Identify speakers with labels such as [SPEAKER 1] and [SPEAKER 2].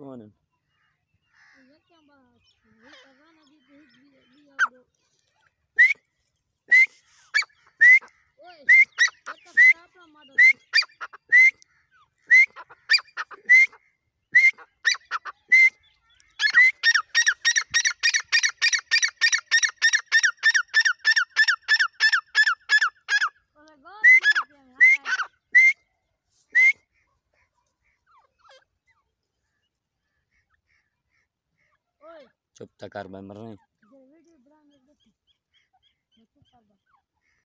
[SPEAKER 1] running. चुप तक कर मर
[SPEAKER 2] कर